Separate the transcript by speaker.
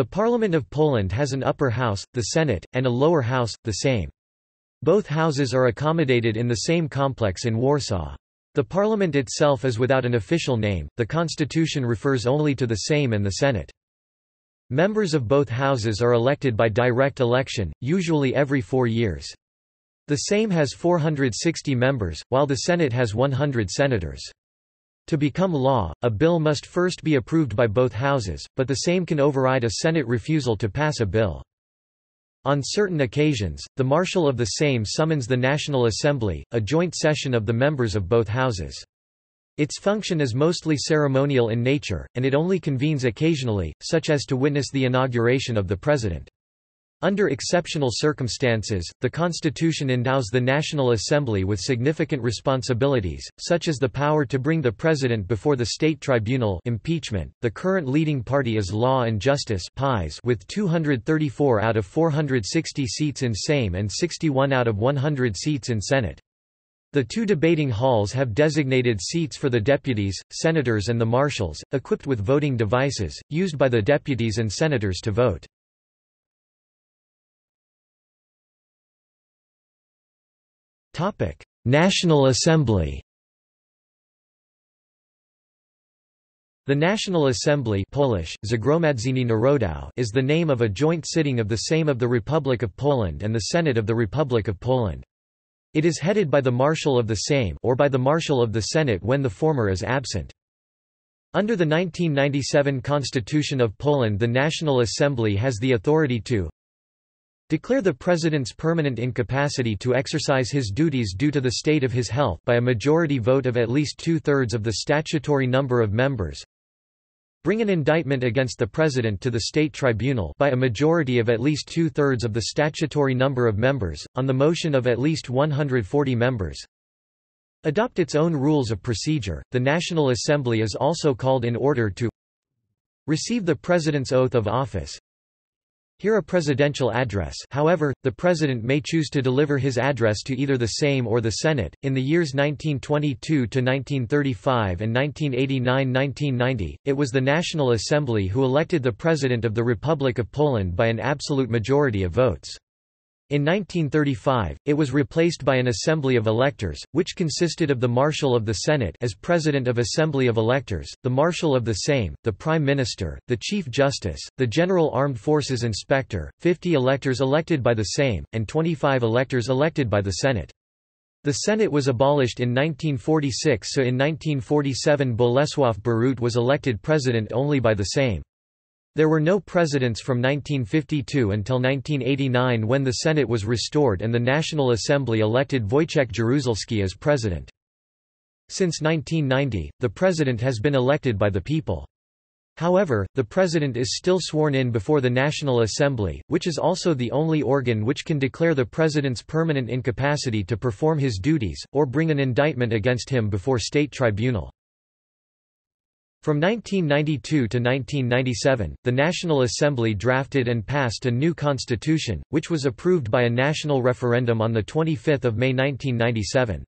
Speaker 1: The Parliament of Poland has an upper house, the Senate, and a lower house, the Sejm. Both houses are accommodated in the Sejm complex in Warsaw. The parliament itself is without an official name, the constitution refers only to the Sejm and the Senate. Members of both houses are elected by direct election, usually every four years. The Sejm has 460 members, while the Senate has 100 senators. To become law, a bill must first be approved by both houses, but the Sejm can override a Senate refusal to pass a bill. On certain occasions, the Marshal of the Sejm summons the National Assembly, a joint session of the members of both houses. Its function is mostly ceremonial in nature, and it only convenes occasionally, such as to witness the inauguration of the President. Under exceptional circumstances, the Constitution endows the National Assembly with significant responsibilities, such as the power to bring the President before the State Tribunal impeachment. .The current leading party is Law and Justice with 234 out of 460 seats in Sejm and 61 out of 100 seats in Senate. The two debating halls have designated seats for the deputies, senators and the marshals, equipped with voting devices, used by the deputies and senators to vote. National Assembly The National Assembly Polish, Narodow is the name of a joint sitting of the Sejm of the Republic of Poland and the Senate of the Republic of Poland. It is headed by the Marshal of the Sejm or by the Marshal of the Senate when the former is absent. Under the 1997 Constitution of Poland the National Assembly has the authority to Declare the President's permanent incapacity to exercise his duties due to the state of his health by a majority vote of at least two-thirds of the statutory number of members. Bring an indictment against the President to the State Tribunal by a majority of at least two-thirds of the statutory number of members, on the motion of at least 140 members. Adopt its own rules of procedure. The National Assembly is also called in order to receive the President's oath of office, Hear a presidential address however, the president may choose to deliver his address to either the Sejm or the Senate. In the years 1922–1935 and 1989–1990, it was the National Assembly who elected the President of the Republic of Poland by an absolute majority of votes. In 1935, it was replaced by an Assembly of Electors, which consisted of the Marshal of the Senate as President of Assembly of Electors, the Marshal of the Sejm, the Prime Minister, the Chief Justice, the General Armed Forces Inspector, 50 electors elected by the Sejm, and 25 electors elected by the Senate. The Senate was abolished in 1946 so in 1947 Bolesław Bierut was elected president only by the Sejm. There were no presidents from 1952 until 1989 when the Senate was restored and the National Assembly elected Wojciech Jaruzelski as president. Since 1990, the president has been elected by the people. However, the president is still sworn in before the National Assembly, which is also the only organ which can declare the president's permanent incapacity to perform his duties, or bring an indictment against him before state tribunal. From 1992 to 1997, the National Assembly drafted and passed a new constitution, which was approved by a national referendum on 25 May 1997.